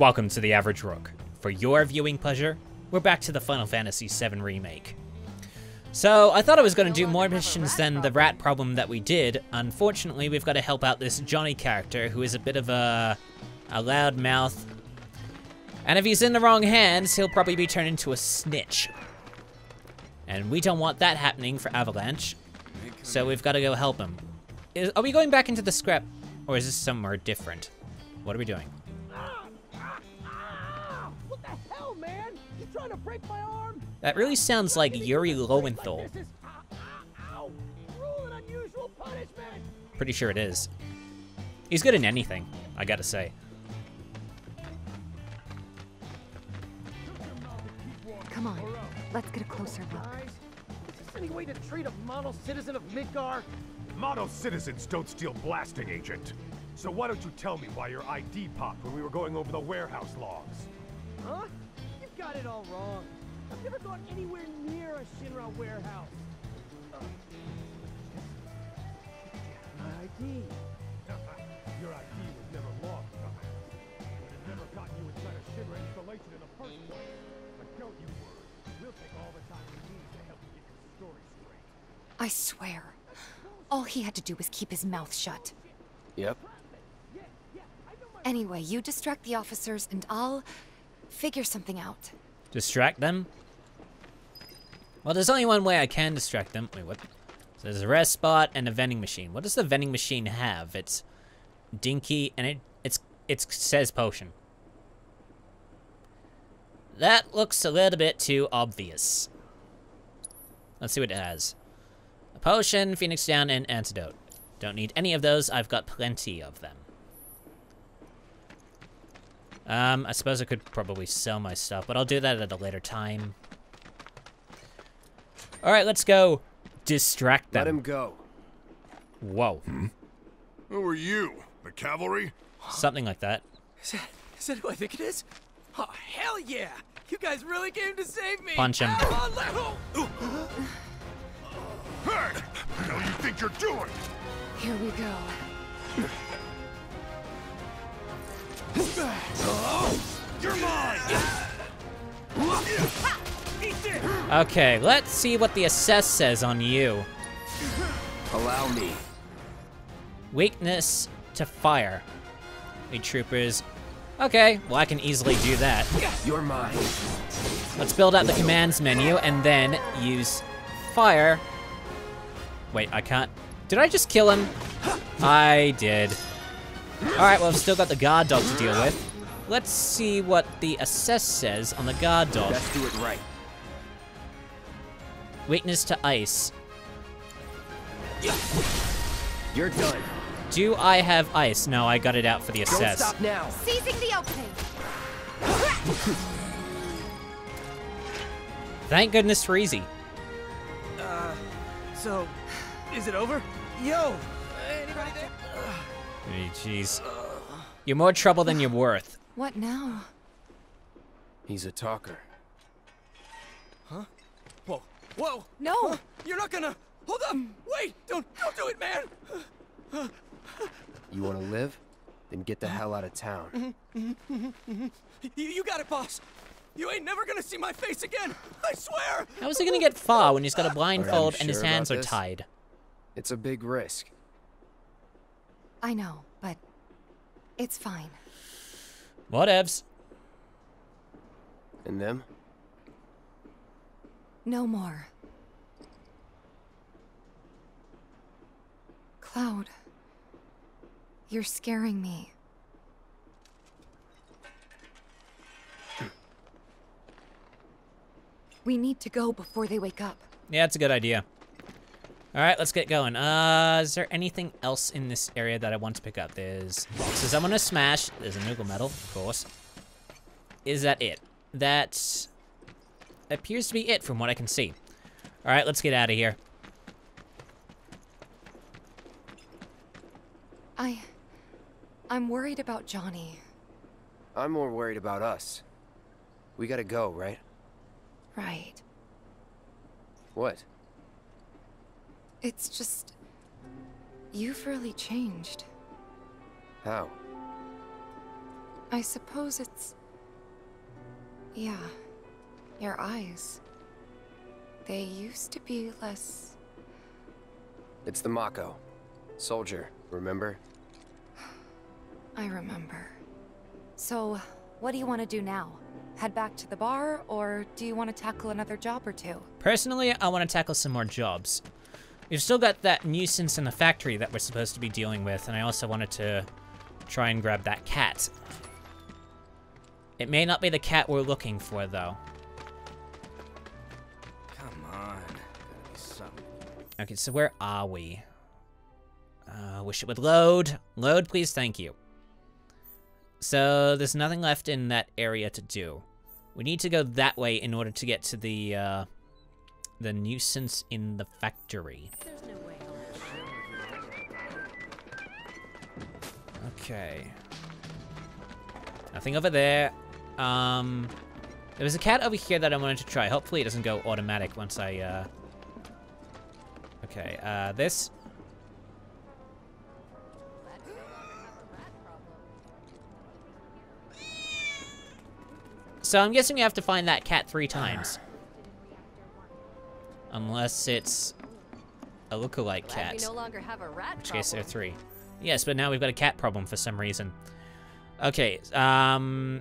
Welcome to the Average Rook. For your viewing pleasure, we're back to the Final Fantasy VII Remake. So, I thought I was going to do more missions than the rat problem that we did. Unfortunately, we've got to help out this Johnny character, who is a bit of a, a loud mouth. And if he's in the wrong hands, he'll probably be turned into a snitch. And we don't want that happening for Avalanche. So we've got to go help him. Is, are we going back into the scrap? Or is this somewhere different? What are we doing? That really sounds like Yuri Lowenthal. This is ah, ah, ow, cruel and. Pretty sure it is. He's good in anything, I gotta say. Come on, let's get a closer look. Guys, is this any way to treat a model citizen of Midgar? Model citizens don't steal blasting, Agent. So why don't you tell me why your ID popped when we were going over the warehouse logs? Huh? You've got it all wrong. I've never gone anywhere near a Shinra warehouse. My ID. your ID was never lost, But it never got you inside a Shinra installation in the first place. But don't you worry. We'll take all the time we need to help you get your story straight. I swear, all he had to do was keep his mouth shut. Yep. Anyway, you distract the officers and I'll figure something out. Distract them? Well, there's only one way I can distract them. Wait, what? So there's a rest spot and a vending machine. What does the vending machine have? It's dinky and it it's it says potion. That looks a little bit too obvious. Let's see what it has. A potion, phoenix down, and antidote. Don't need any of those. I've got plenty of them. Um, I suppose I could probably sell my stuff, but I'll do that at a later time. All right, let's go distract them. Let him go. Whoa, Who are you? The cavalry? something like that. Is that, is that who I think it is? Oh, hell yeah! You guys really came to save me! Punch him. Oh, Leo! Hey! What do you think you're doing? Here we go. You're mine! Okay, let's see what the assess says on you. Allow me. Weakness to fire. Eight troopers. Okay, well I can easily do that. You're mine. Let's build out the commands menu and then use fire. Wait, I can't. Did I just kill him? I did. Alright, well I've still got the guard dog to deal with. Let's see what the assess says on the guard dog. Best do it right. Weakness to ice. You're done. Do I have ice? No, I got it out for the assess. Don't assess. stop now. Seizing the opening. Thank goodness for easy. Uh, so, is it over? Yo! Anybody there? Hey, Jeez. You're more trouble than you're worth. What now? He's a talker. Huh? Whoa, whoa! No! Huh? You're not gonna... Hold up! Wait! Don't, don't do it, man! You want to live? Then get the hell out of town. You, you got it, boss! You ain't never gonna see my face again! I swear! How is he gonna get far when he's got a blindfold and his hands are tied? It's a big risk. I know, but it's fine. Whatevs. And them? No more. Cloud, you're scaring me. We need to go before they wake up. Yeah, that's a good idea. All right, let's get going. Uh, is there anything else in this area that I want to pick up? There's boxes I want to smash. There's a Moogle Medal, of course. Is that it? That appears to be it from what I can see. All right, let's get out of here. I. I'm worried about Johnny. I'm more worried about us. We gotta go, right? Right. What? It's just. You've really changed. How? I suppose it's. Yeah. Your eyes. They used to be less. It's the Mako. Soldier, remember? I remember. So, what do you want to do now? Head back to the bar, or do you want to tackle another job or two? Personally, I want to tackle some more jobs. We've still got that nuisance in the factory that we're supposed to be dealing with, and I also wanted to try and grab that cat. It may not be the cat we're looking for, though. Come on. Gotta be something. Okay, so where are we? Uh, wish it would load. Load, please, thank you. So, there's nothing left in that area to do. We need to go that way in order to get to the, uh, the nuisance in the factory. Okay. Nothing over there. Um, there was a cat over here that I wanted to try. Hopefully it doesn't go automatic once I, uh... Okay, uh, this. So I'm guessing we have to find that cat three times. Unless it's a lookalike Glad we cat. no longer have a rat In which case there are three. Yes, but now we've got a cat problem for some reason. Okay, um...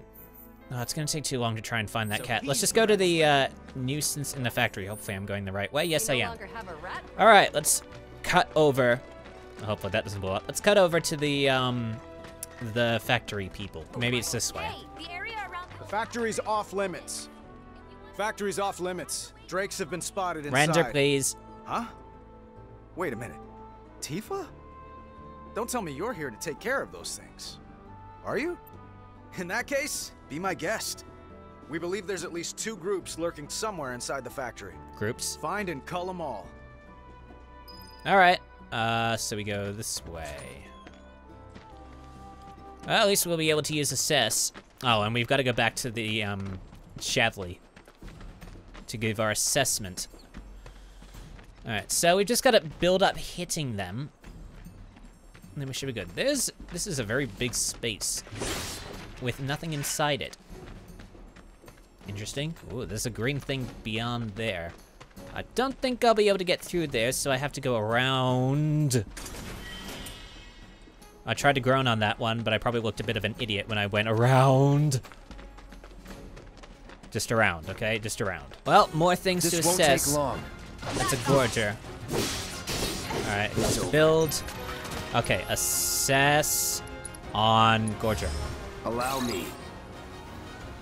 Oh, it's gonna take too long to try and find that So cat. Let's just go to the uh, nuisance in the factory. Hopefully I'm going the right way. Yes, I am. longer have a rat All right, let's cut over. Hopefully that doesn't blow up. Let's cut over to the um, the factory people. Maybe it's this way. the area around The factory's off limits. Factory's off limits. Drakes have been spotted inside. Render, please. Huh? Wait a minute. Tifa? Don't tell me you're here to take care of those things. Are you? In that case, be my guest. We believe there's at least two groups lurking somewhere inside the factory. Groups. Find and cull them all. All right. Uh, so we go this way. Well, at least we'll be able to use assess. Oh, and we've got to go back to the um, Chadley to give our assessment. All right, so we've just got to build up hitting them. And then we should be good. There's this is a very big space with nothing inside it. Interesting. Ooh, there's a green thing beyond there. I don't think I'll be able to get through there, so I have to go around. I tried to groan on that one, but I probably looked a bit of an idiot when I went around. Just around, okay? Just around. Well, more things This to won't assess. take long. That's a gorger. Alright, let's build. Okay, assess on Gorger. Allow me.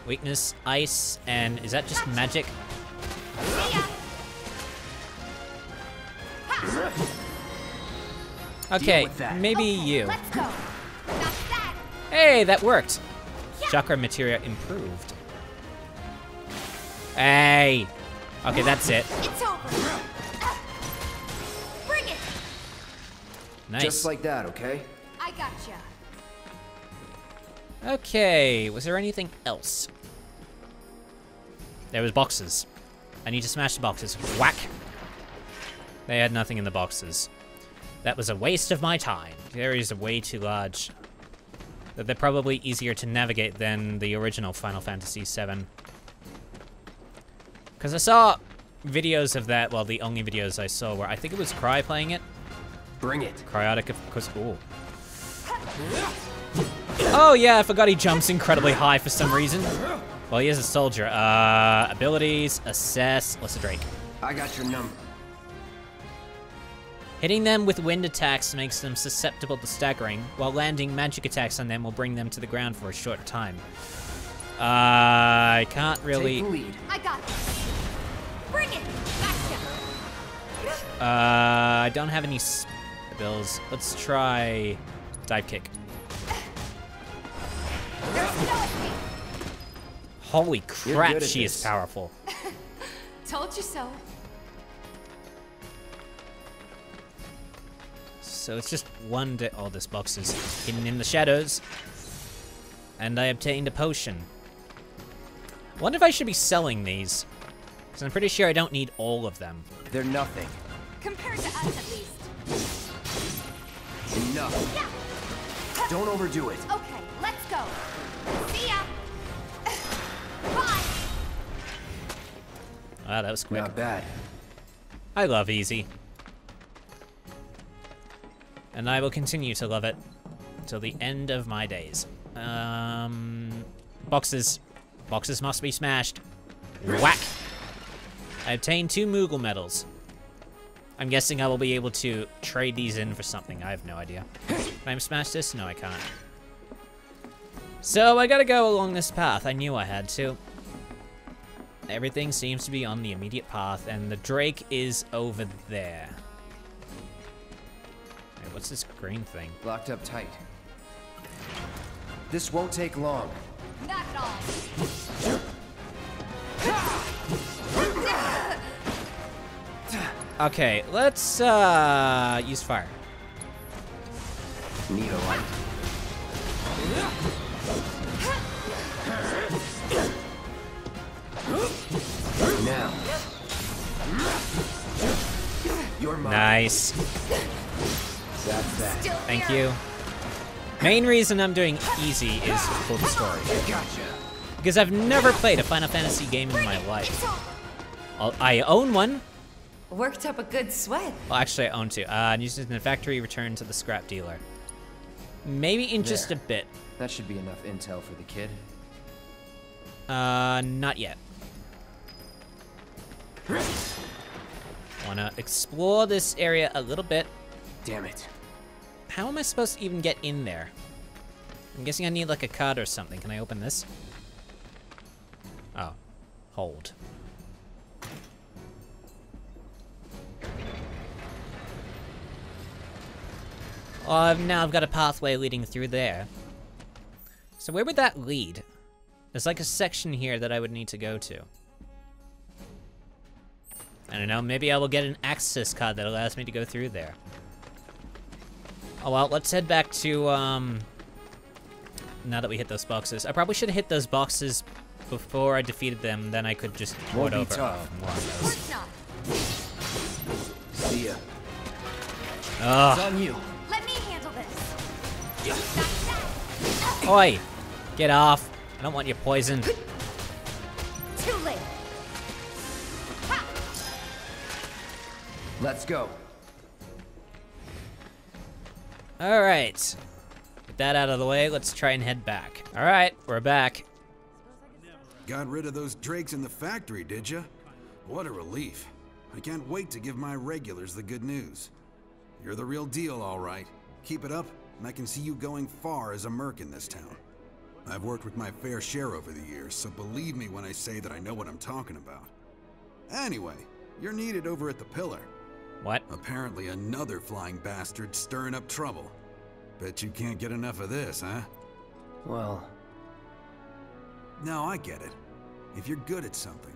Weakness, ice, and is that just magic? Okay, with that. maybe you. Let's go. That. Hey, that worked. Chakra materia improved. Hey. Okay, that's it. It's over. Bring it. Nice. Just like that, okay? I got gotcha. Okay, was there anything else? There was boxes. I need to smash the boxes. Whack! They had nothing in the boxes. That was a waste of my time. The areas are way too large. But They're probably easier to navigate than the original Final Fantasy VII. Because I saw videos of that, well, the only videos I saw were, I think it was Cry playing it. Bring it. Cryaotic, of course. Ooh. Oh yeah, I forgot he jumps incredibly high for some reason. Well, he is a soldier. Uh, abilities, assess, Alyssa Drake. I got your number. Hitting them with wind attacks makes them susceptible to staggering, while landing magic attacks on them will bring them to the ground for a short time. Uh, I can't really. Take the lead. I got it. Gotcha. Uh, I don't have any spells. Let's try dive kick. There's no escape. Holy crap, good at she is powerful. Told you so. So it's just one day. Oh, this box is hidden in the shadows. And I obtained a potion. I wonder if I should be selling these. Because I'm pretty sure I don't need all of them. They're nothing. Compared to us, at least. Enough. Yeah. Don't overdo it. Okay, let's go. See ya. Bye. Wow, that was quick. Not bad. I love easy. And I will continue to love it till the end of my days. Um, boxes. Boxes must be smashed. Whack! I obtained two Moogle medals. I'm guessing I will be able to trade these in for something. I have no idea. Can I smash this? No, I can't. So I gotta go along this path. I knew I had to. Everything seems to be on the immediate path, and the Drake is over there. Wait, what's this green thing? Locked up tight. This won't take long. Not at all. Okay, let's uh use fire. Need a light. Now. You're mine. Nice. That's that. Still Thank here. you. Main reason I'm doing easy is for the story. Gotcha. Because I've never played a Final Fantasy game in my life. I own one. Worked up a good sweat. Well, actually, I own two. Uh, used in the factory, return to the scrap dealer. Maybe in just a bit. That should be enough intel for the kid. Uh, not yet. Wanna explore this area a little bit. Damn it. How am I supposed to even get in there? I'm guessing I need like a card or something. Can I open this? Oh. Hold. Oh, now I've got a pathway leading through there. So where would that lead? There's like a section here that I would need to go to. I don't know, maybe I will get an access card that allows me to go through there. Oh well, let's head back to, um... Now that we hit those boxes. I probably should have hit those boxes before I defeated them, then I could just Won't over. tough. Oh, of Course not. See ya. those. It's on you. Oi! Get off. I don't want your poison. Too late. Ha! Let's go. Alright. Get that out of the way, let's try and head back. Alright, we're back. Got rid of those drakes in the factory, did ya? What a relief. I can't wait to give my regulars the good news. You're the real deal, all right. Keep it up, and I can see you going far as a merc in this town. I've worked with my fair share over the years, so believe me when I say that I know what I'm talking about. Anyway, you're needed over at the Pillar. What? Apparently another flying bastard stirring up trouble. Bet you can't get enough of this, huh? Well, No, I get it. If you're good at something,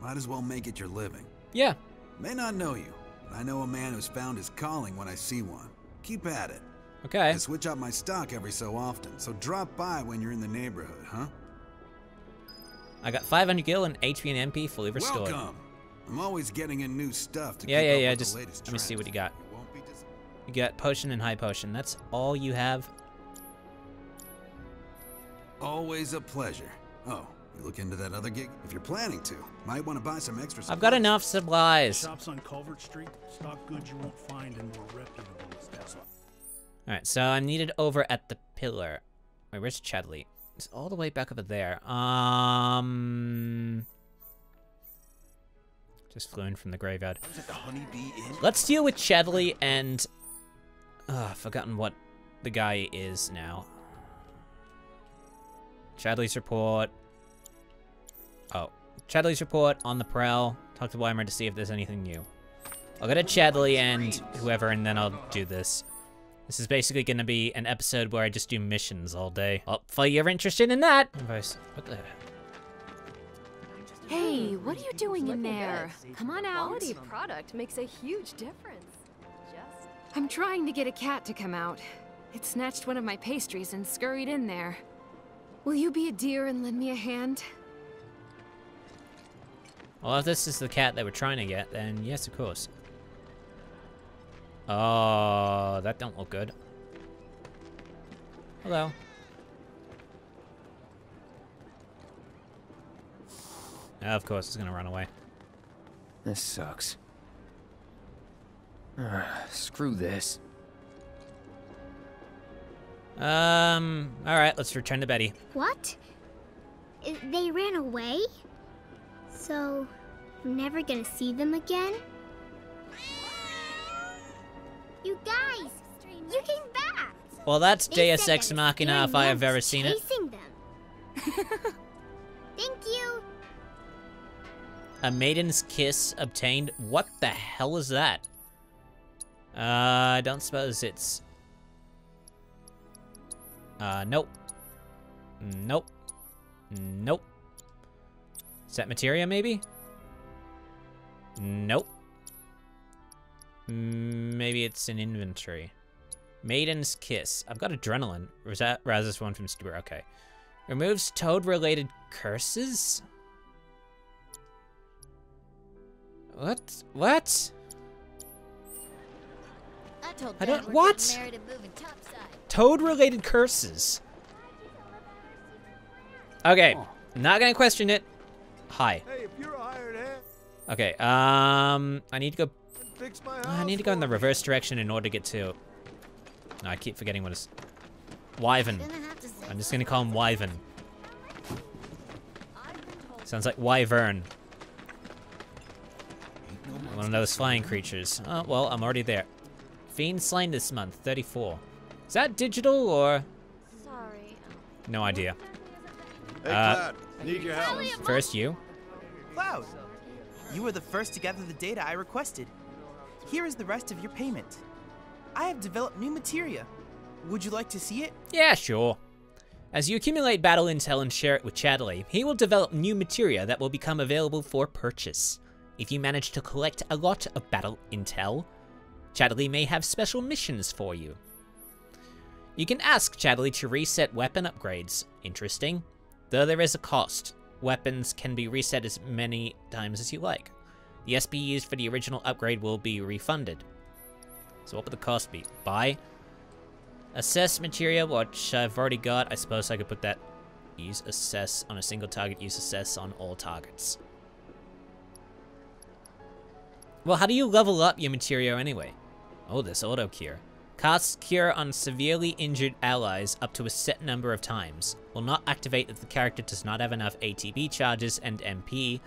might as well make it your living. Yeah. May not know you, but I know a man who's found his calling when I see one. Keep at it. Okay. I switch out my stock every so often, so drop by when you're in the neighborhood, huh? I got 500 gil and HP and MP fully restored. Welcome. I'm always getting in new stuff to Yeah, keep yeah, up yeah. with Just the latest let me see what you got. You won't be dis- You got potion and high potion. That's all you have. Always a pleasure. Oh, you look into that other gig? If you're planning to, might want to buy some extra I've got enough supplies. Shops on Culvert Street stock goods you won't find in more reputable establishments. All right, so I'm needed over at the pillar. Wait, where's Chadley? It's all the way back over there. Um, just flew in from the graveyard. Let's deal with Chadley and. Uh, I've forgotten what the guy is now. Chadley's report. Oh, Chadley's report on the prowl. Talk to Wymer to see if there's anything new. I'll go to Chadley and whoever, and then I'll do this. This is basically going to be an episode where I just do missions all day. Well, if you're interested in that. What the? Hey, what are you doing in there? Come on out. Quality product makes a huge difference. Just I'm trying to get a cat to come out. It snatched one of my pastries and scurried in there. Will you be a dear and lend me a hand? Well, if this is the cat they were trying to get, then yes, of course. Oh, that don't look good. Hello. Oh, of course, it's gonna run away. This sucks. Ah, screw this. Um, alright, let's return to Betty. What? They ran away? So, I'm never gonna see them again? You guys! You came back! Well, that's They Deus said Ex Machina if I have ever seen it. them. Thank you! A maiden's kiss obtained. What the hell is that? Uh, I don't suppose it's. Uh, nope. Nope. Nope. Is that materia, maybe? Nope. Mm, Maybe it's an inventory. Maiden's Kiss. I've got Adrenaline. Was that Raz's one from Stuber? Okay. Removes toad-related curses? What? What? I I don't- what? getting married and moving topside. Toad-related curses. Okay, not gonna question it. Hi. Hey, if you're a hired hand, Okay, um, I need to go. Fix my I need to go in the reverse direction in order to get to. No, I keep forgetting what it's. Wyvern. I'm just gonna call him Wyvern. Sounds like Wyvern. One of those flying creatures. Oh, well, I'm already there. Fiend slain this month, 34. Is that digital or? Sorry. No idea. Hey, Uh, Cloud, need your help. First you. Cloud, you were the first to gather the data I requested. Here is the rest of your payment. I have developed new materia. Would you like to see it? Yeah, sure. As you accumulate battle intel and share it with Chadley, he will develop new materia that will become available for purchase. If you manage to collect a lot of battle intel, Chadley may have special missions for you. You can ask Chadley to reset weapon upgrades. Interesting. Though there is a cost, weapons can be reset as many times as you like. The SP used for the original upgrade will be refunded. So what would the cost be? Buy? Assess material, which I've already got. I suppose I could put that. Use assess on a single target, use assess on all targets. Well, how do you level up your material anyway? Oh, this auto cure. Casts cure on severely injured allies up to a set number of times. Will not activate if the character does not have enough ATB charges and MP,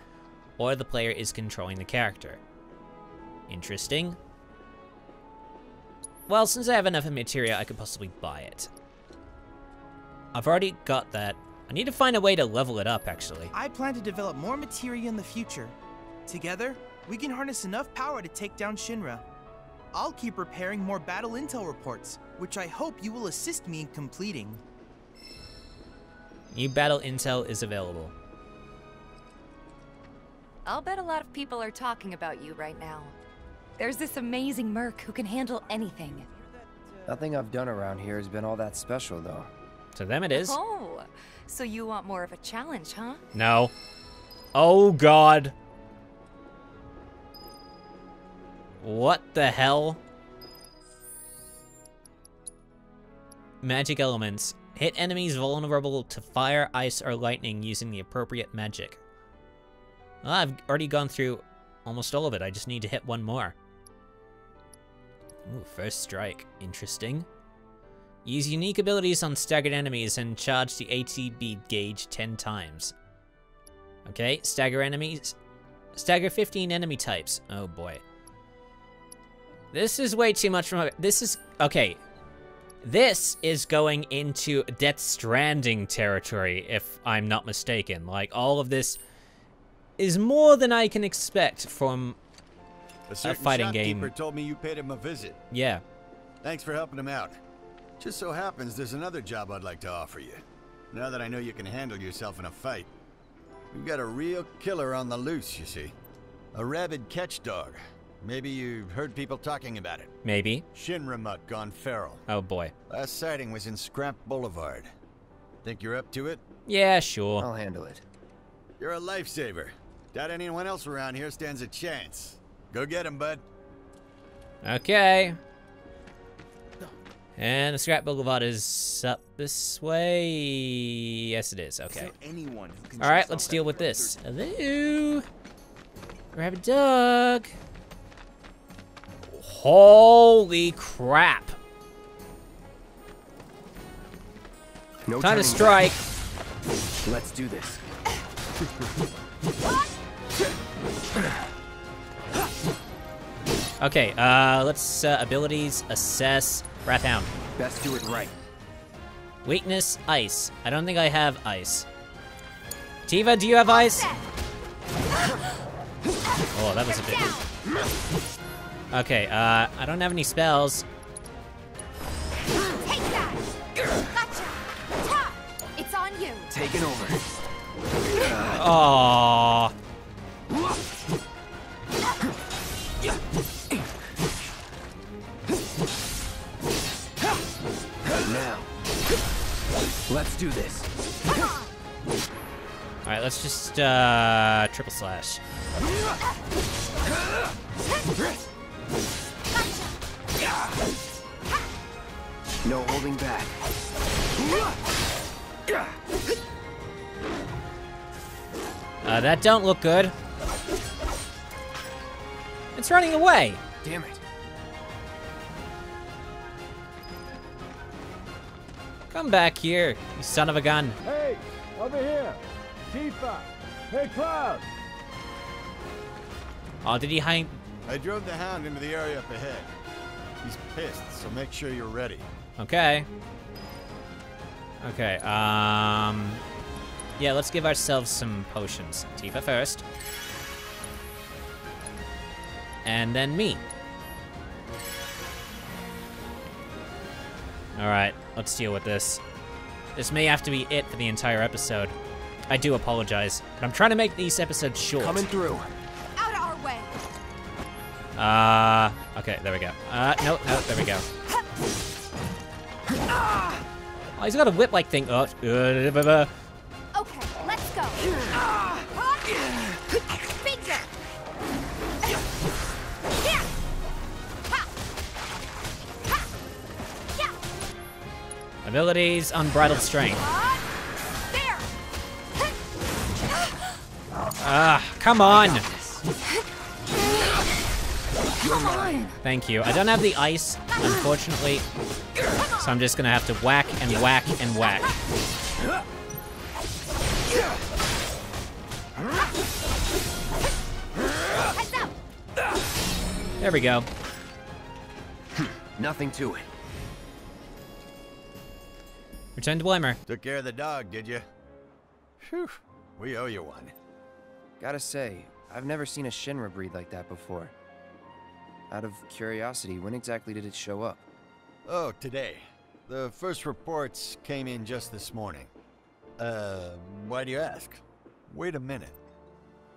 or the player is controlling the character. Interesting. Well, since I have enough materia, I could possibly buy it. I've already got that. I need to find a way to level it up, actually. I plan to develop more materia in the future. Together, we can harness enough power to take down Shinra. I'll keep preparing more battle intel reports, which I hope you will assist me in completing. New battle intel is available. I'll bet a lot of people are talking about you right now. There's this amazing merc who can handle anything. Nothing I've done around here has been all that special, though. To them it is. Oh, so you want more of a challenge, huh? No. Oh god. What the hell? Magic elements. Hit enemies vulnerable to fire, ice, or lightning using the appropriate magic. Well, I've already gone through almost all of it. I just need to hit one more. Ooh, first strike. Interesting. Use unique abilities on staggered enemies and charge the ATB gauge 10 times. Okay, stagger enemies. Stagger 15 enemy types. Oh boy. This is way too much for my. This is. Okay. This is going into Death Stranding territory, if I'm not mistaken. Like, all of this is more than I can expect from A a certain fighting shopkeeper game. told me you paid him a visit. Yeah. Thanks for helping him out. Just so happens there's another job I'd like to offer you. Now that I know you can handle yourself in a fight. We've got a real killer on the loose, you see. A rabid catch dog. Maybe you've heard people talking about it. Maybe. Shinra mutt gone feral. Oh boy. Last sighting was in Scrap Boulevard. Think you're up to it? Yeah, sure. I'll handle it. You're a lifesaver. Doubt anyone else around here stands a chance. Go get him, bud. Okay. And the Scrap Boulevard is up this way. Yes, it is. Okay. anyone who can All right, let's deal with this. Hello. Grab a dog. Holy crap. No Time to strike. Let's do this. Okay, uh, let's, uh, abilities, assess, Wrathhound. Best do it right. Weakness, ice. I don't think I have ice. Tifa, do you have ice? Oh, that was a bit. Okay, uh, I don't have any spells. Take that! Gotcha! Ta! It's on you! Taking over. Aww. Let's do this. Alright, let's just, uh, triple slash. No holding back. Uh, that don't look good. It's running away. Damn it. Come back here, you son of a gun. Hey, over here. Tifa. Hey, Cloud. Oh, did he hang? I drove the hound into the area up ahead. He's pissed, so make sure you're ready. Okay. Okay, um... Yeah, let's give ourselves some potions. Tifa first. And then me. Alright, let's deal with this. This may have to be it for the entire episode. I do apologize, but I'm trying to make these episodes short. Coming through. Out of our way! Uh, okay, there we go. Uh, no, no, there we go. Oh, he's got a whip-like thing. Oh, uh, Okay, let's go! Abilities, unbridled strength. Ah, come on. Thank you. I don't have the ice, unfortunately, so I'm just gonna have to whack and whack and whack. There we go. Nothing to it. Return to Blimmer. Took care of the dog, did you? Phew, we owe you one. Gotta say, I've never seen a Shinra breed like that before. Out of curiosity, when exactly did it show up? Oh, today. The first reports came in just this morning. Uh, why do you ask? Wait a minute.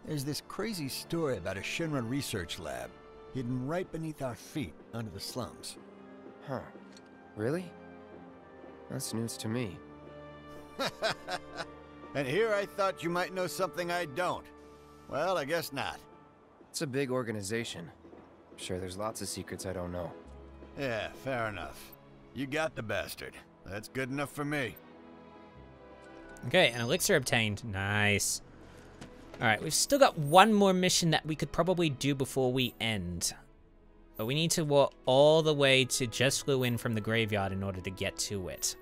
There's this crazy story about a Shinra research lab hidden right beneath our feet under the slums. Huh. Really? That's news to me. And here I thought you might know something I don't. Well, I guess not. It's a big organization. I'm sure there's lots of secrets I don't know. Yeah, fair enough. You got the bastard. That's good enough for me. Okay, an elixir obtained. Nice. Alright, we've still got one more mission that we could probably do before we end. But we need to walk all the way to Jesluin from the graveyard in order to get to it.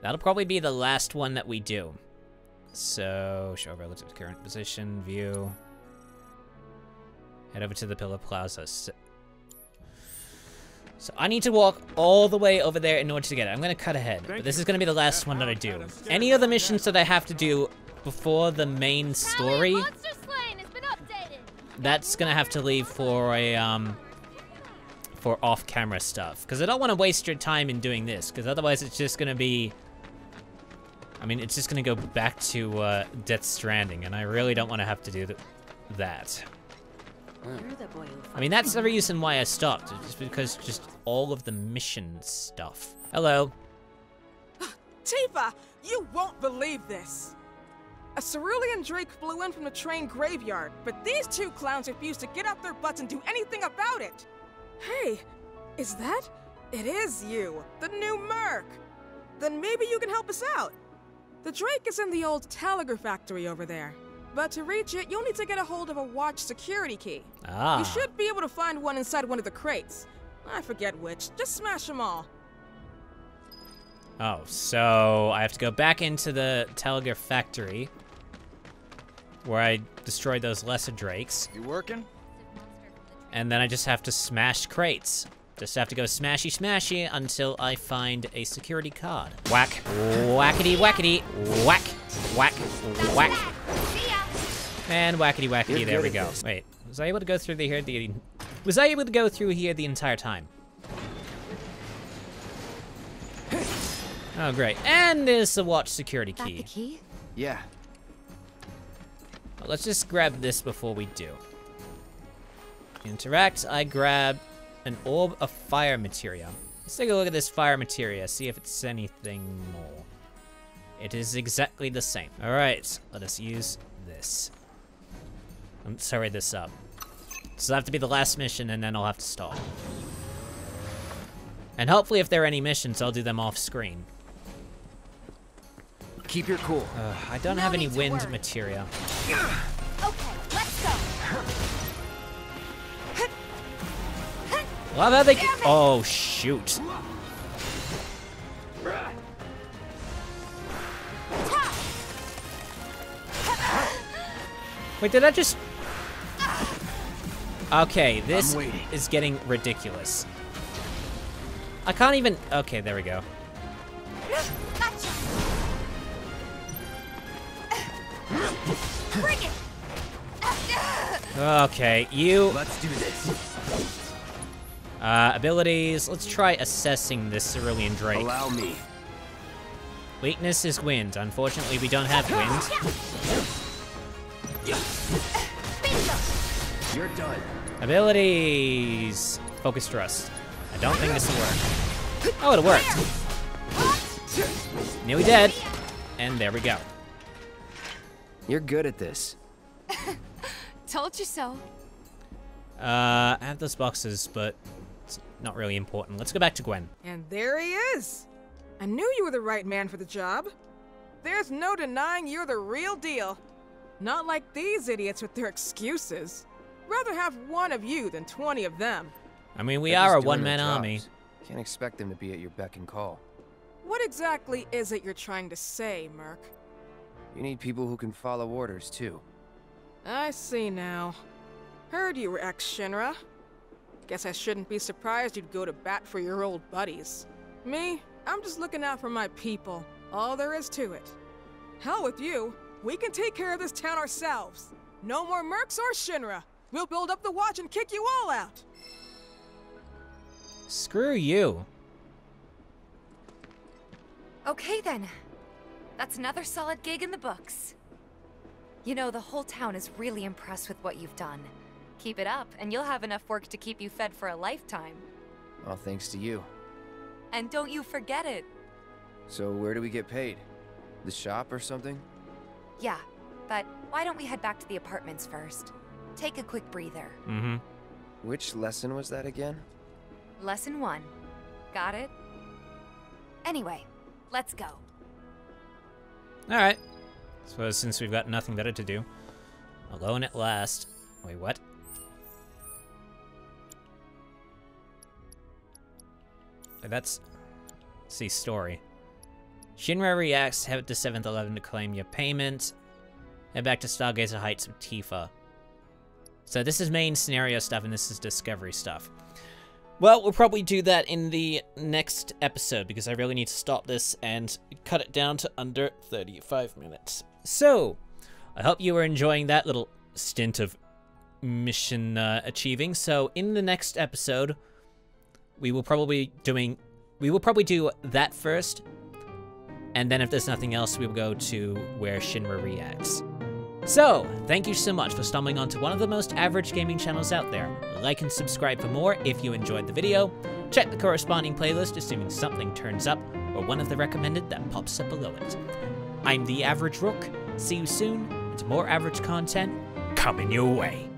That'll probably be the last one that we do. So, show relative current position, view. Head over to the Pillar Plaza. So I need to walk all the way over there in order to get it. I'm gonna cut ahead, but this is gonna be the last one that I do. Any other missions that I have to do before the main story, Monster Slain has been updated! that's gonna have to leave for a um for off-camera stuff because I don't want to waste your time in doing this because otherwise it's just gonna be. I mean, it's just gonna go back to uh, Death Stranding, and I really don't want to have to do th that. I mean, that's the reason why I stopped, just because just all of the mission stuff. Hello. Tifa, you won't believe this. A Cerulean Drake flew in from the train graveyard, but these two clowns refused to get off their butts and do anything about it. Hey, is that? It is you, the new Merc. Then maybe you can help us out. The Drake is in the old Talagar factory over there. But to reach it, you'll need to get a hold of a watch security key. Ah. You should be able to find one inside one of the crates. I forget which. Just smash them all. Oh, so I have to go back into the Telegraph factory where I destroyed those lesser drakes. You working? And then I just have to smash crates. Just have to go smashy smashy until I find a security card. Whack, whackety whackety, whack, whack, whack. And whackety whackety, You're there we go. this. Wait, was I able to go through the here the was I able to go through here the entire time? Oh great. And there's the watch security That key. the key? Yeah. Well, Let's just grab this before we do. Interact, I grab an orb of fire materia. Let's take a look at this fire materia, see if it's anything more. It is exactly the same. All right, let us use this. Let's hurry this up. This will have to be the last mission, and then I'll have to stop. And hopefully, if there are any missions, I'll do them off screen. Keep your cool. Uh, I don't have any wind materia. Love how they. Oh shoot! Wait, did I just? Okay, this is getting ridiculous. I can't even. Okay, there we go. Gotcha. Okay, you. Let's do this. Uh, abilities. Let's try assessing this Cerulean Drake. Allow me. Weakness is wind. Unfortunately, we don't have wind. You're done. Abilities. Focus thrust. I don't think this will work. Oh, it worked. Nearly dead. And there we go. You're good at this. Told you so. Uh, I have those boxes, but it's not really important. Let's go back to Gwen. And there he is. I knew you were the right man for the job. There's no denying you're the real deal. Not like these idiots with their excuses. Rather have one of you than 20 of them. I mean, we They're are a just doing their one-man army. jobs. Can't expect them to be at your beck and call. What exactly is it you're trying to say, Merc? You need people who can follow orders, too. I see now. Heard you were ex-Shinra. Guess I shouldn't be surprised you'd go to bat for your old buddies. Me, I'm just looking out for my people. All there is to it. Hell with you. We can take care of this town ourselves. No more mercs or Shinra. We'll build up the watch and kick you all out. Screw you. Okay then. That's another solid gig in the books. You know, the whole town is really impressed with what you've done. Keep it up, and you'll have enough work to keep you fed for a lifetime. All thanks to you. And don't you forget it. So where do we get paid? The shop or something? Yeah, but why don't we head back to the apartments first? Take a quick breather. Mm-hmm. Which lesson was that again? Lesson one. Got it? Anyway, let's go. Alright. Suppose since we've got nothing better to do. Alone at last. Wait, what? That's... See, story. Shinra reacts, head to 7th Heaven to claim your payment. Head back to Stargazer Heights with Tifa. So this is main scenario stuff and this is discovery stuff. Well, we'll probably do that in the next episode because I really need to stop this and cut it down to under 35 minutes. So, I hope you were enjoying that little stint of mission uh, achieving. So, in the next episode, we will probably doing we will probably do that first, and then if there's nothing else, we will go to where Shinra reacts. So, thank you so much for stumbling onto one of the most average gaming channels out there. Like and subscribe for more if you enjoyed the video. Check the corresponding playlist assuming something turns up, or one of the recommended that pops up below it. I'm the Average Rook. See you soon, and more average content coming your way.